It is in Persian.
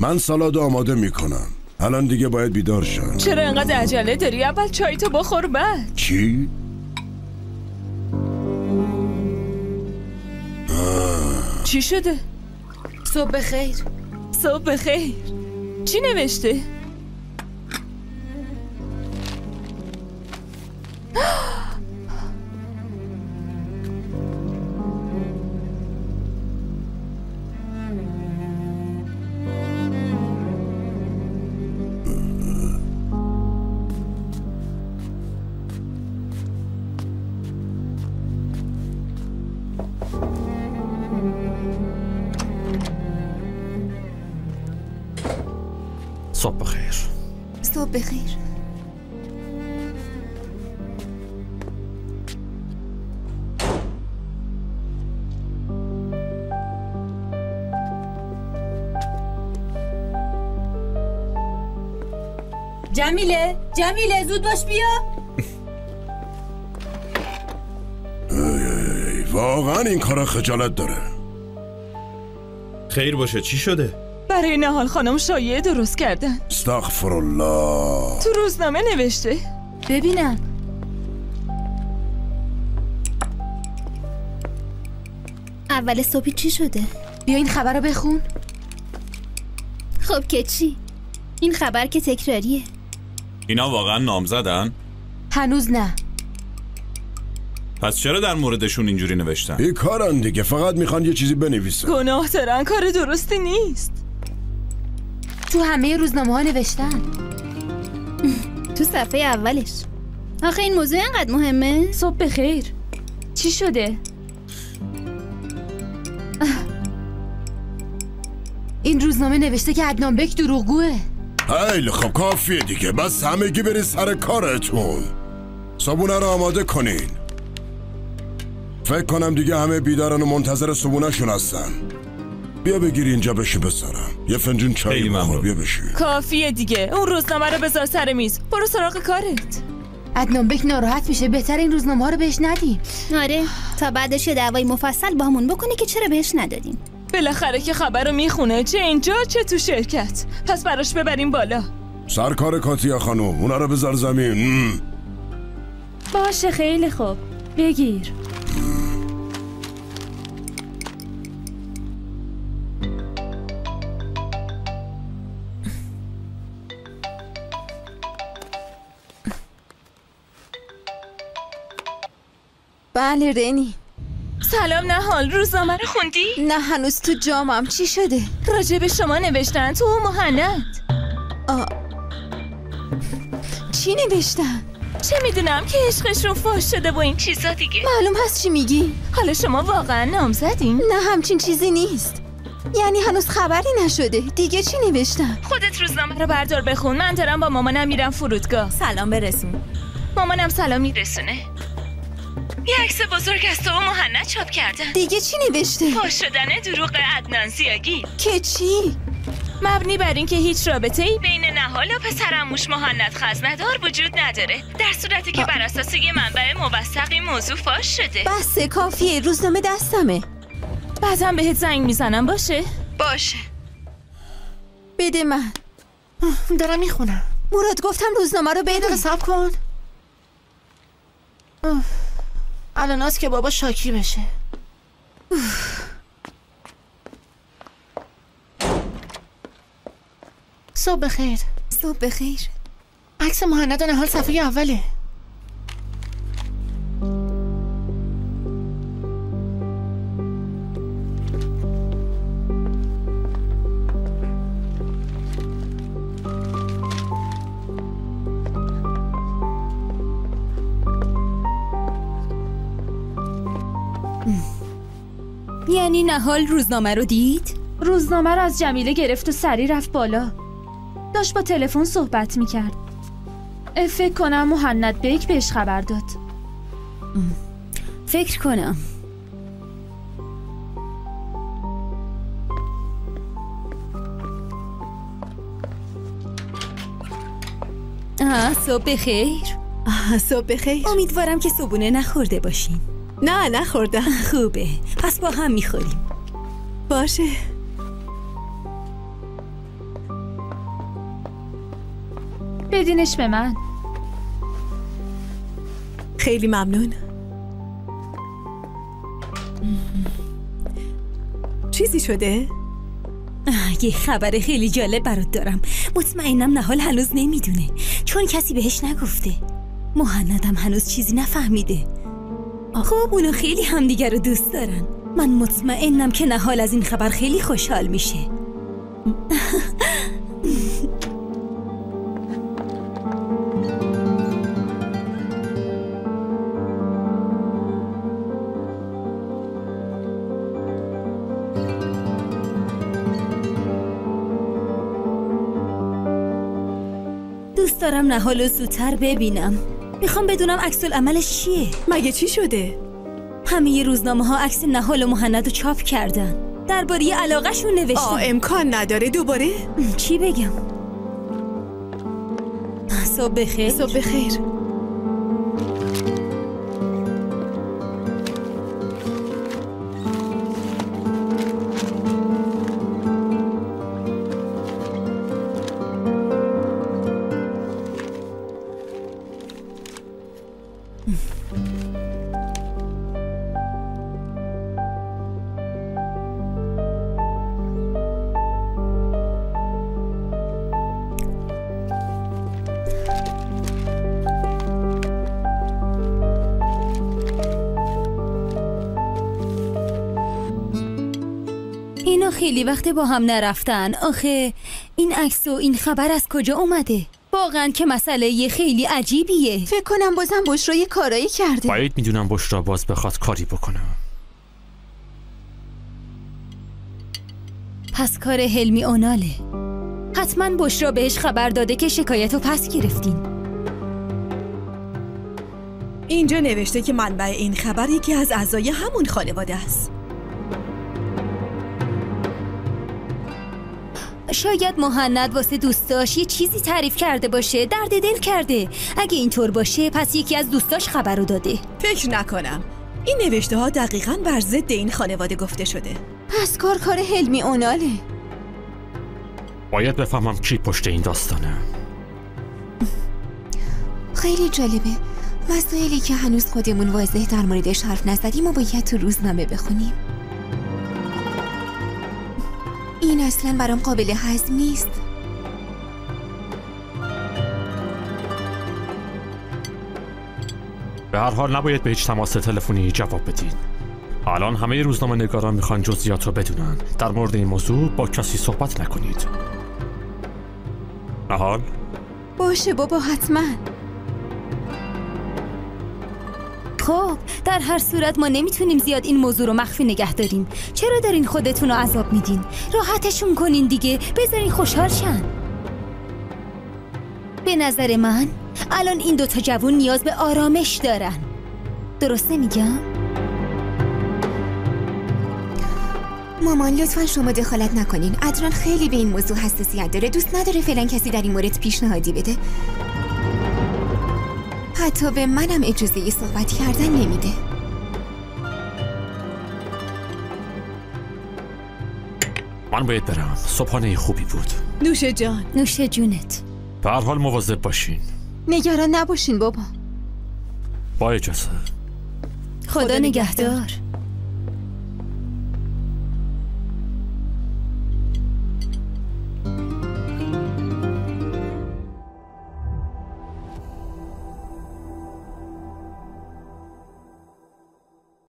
من سالاد آماده می‌کنم. الان دیگه باید بیدار شم. چرا انقدر عجله داری؟ اول چای تو بخور بعد. چی؟ چی شده؟ صبح بخیر. صبح بخیر. چی نوشته؟ صبح بخیر صبح بخیر جمیله جمیله زود باش بیا. ای، واقعا این کار خجالت داره. خیر باشه چی شده؟ برای نهال خانم شایعه درست کردن. استغفر الله. تو روزنامه نوشته. ببینم. اول صبحی چی شده؟ بیا این خبر رو بخون. خب که چی؟ این خبر که تکراریه. اینا واقعا نام زدن؟ هنوز نه. پس چرا در موردشون اینجوری نوشتن؟ این کارن دیگه فقط می‌خوان یه چیزی بنویسن. گناه دارن کار درستی نیست. تو همه روزنامه ها نوشتن. تو صفحه اولش. آخه این موضوع اینقدر مهمه؟ صبح بخیر. چی شده؟ اه. این روزنامه نوشته که عدنان بک دروغگوه. خیلی خب کافیه دیگه. بس همگی برین سر کارتون. صبونه رو آماده کنین. فکر کنم دیگه همه بیدارن و منتظر صبونهشون هستن. بیا بگیری اینجا بشی بسرم یه فنجون چای بخور. بیا بشی. کافیه دیگه. اون روزنامه رو بذار سر میز. برو سراغ کارت. عدنان بک ناراحت میشه. بهتر این روزنامه ها رو بهش ندیم. آره. تا بعدش یه دعوای مفصل با همون بکنه که چرا بهش ندادیم. بالاخره که خبر رو می‌خونه. چه اینجا چه تو شرکت. پس براش ببریم بالا. سرکار کاتیا خانم. اونا رو بذار زمین. باشه خیلی خوب. بگیر. بله رنی سلام نهال روزنامه رو خوندی؟ نه هنوز تو جامم چی شده؟ راجع به شما نوشتن تو و مهند چی نوشتن؟ چه می‌دونم که عشقشون فاش شده و این چیزا دیگه معلوم هست چی میگی؟ حالا شما واقعا نام زدین؟ نه همچین چیزی نیست یعنی هنوز خبری نشده دیگه چی نوشتن؟ خودت روزنامه رو بردار بخون من دارم با مامانم میرم فرودگاه سلام برسون مامانم سلام میرسونه یه عکس بزرگ از تو و مهند چاپ کردن. دیگه چی نوشته؟ فاش شدن دروغ عدنان زیاگی که چی؟ مبنی بر اینکه هیچ رابطه ای بین نهال و پسرموش مهند خزندار وجود نداره. در صورتی که بر اساس یه منبع موثق این موضوع فاش شده. بس کافیه. روزنامه دستمه. بعدم بهت زنگ می‌زنم. باشه؟ باشه. بده من. دارم می‌خونم. مراد گفتم روزنامه رو بده سب کن. اوه. الان است که بابا شاکی بشه. صبح بخیر. صبح بخیر. عکس مهند و نهال صفحه اوله. یعنی نهال روزنامه رو دید؟ روزنامه رو از جمیله گرفت و سری رفت بالا. داشت با تلفن صحبت می‌کرد. فکر کنم مهند بیک بهش خبر داد. فکر کنم. آه صبح بخیر. آه، صبح بخیر. امیدوارم که صبونه نخورده باشین. نه نخوردم. خوبه. پس با هم می‌خوریم. باشه. بدینش به من. خیلی ممنون. چیزی شده؟ یه خبر خیلی جالب برات دارم. مطمئنم نهال هنوز نمی‌دونه. چون کسی بهش نگفته. مهندم هنوز چیزی نفهمیده. خب اونو خیلی همدیگر رو دوست دارن. من مطمئنم که نهال از این خبر خیلی خوشحال میشه. دوست دارم نهال زودتر ببینم. می‌خوام بدونم عکس عملش چیه؟ مگه چی شده؟ همه روزنامه ها عکس نهال و مهند رو چاپ کردن. درباره علاقهشون آه نوشتن امکان نداره. دوباره؟ چی بگم؟ صبح بخیر. صبح بخیر. اینا خیلی وقت با هم نرفتن. آخه این عکس و این خبر از کجا اومده؟ واقعا که مسئله یه خیلی عجیبیه. فکر کنم بازم بشرا یه کارایی کرده. باید می‌دونم بشرا باز بخواد کاری بکنم پس کار حلمی اوناله. حتما بشرا بهش خبر داده که شکایت رو پس گرفتین اینجا نوشته که منبع این خبر یکی از اعضای همون خانواده است. شاید مهند واسه دوستاش یه چیزی تعریف کرده باشه درد دل کرده. اگه اینطور باشه پس یکی از دوستاش خبر رو داده. فکر نکنم. این نوشته ها دقیقا بر ضد این خانواده گفته شده. پس کار کار حلمی اوناله. باید بفهمم کی پشت این داستانه. خیلی جالبه. مسائلی که هنوز خودمون واضح در موردش حرف نزدیم و باید تو روزنامه بخونیم. این اصلا برام قابل هضم نیست. به هر حال نباید به هیچ تماس تلفنی جواب بدین. الان همه روزنامه نگاران می‌خوان جزئیات رو بدونن. در مورد این موضوع با کسی صحبت نکنید. نهال؟ باشه بابا حتما. خب در هر صورت ما نمی‌تونیم زیاد این موضوع رو مخفی نگه داریم. چرا دارین خودتون رو عذاب میدین؟ راحتشون کنین دیگه بذارین خوشحال شن. به نظر من الان این دوتا جوون نیاز به آرامش دارن. درسته میگم؟ مامان لطفا شما دخالت نکنین. ادران خیلی به این موضوع حساسیت داره. دوست نداره فعلا کسی در این مورد پیشنهادی بده. حتی به منم اجازه صحبت کردن نمیده. من باید برم. صبحانه خوبی بود. نوش جان. نوش جونت. به هر حال مواظب باشین. نگران نباشین بابا. با اجازه. خدا, خدا نگهدار. نگهدار.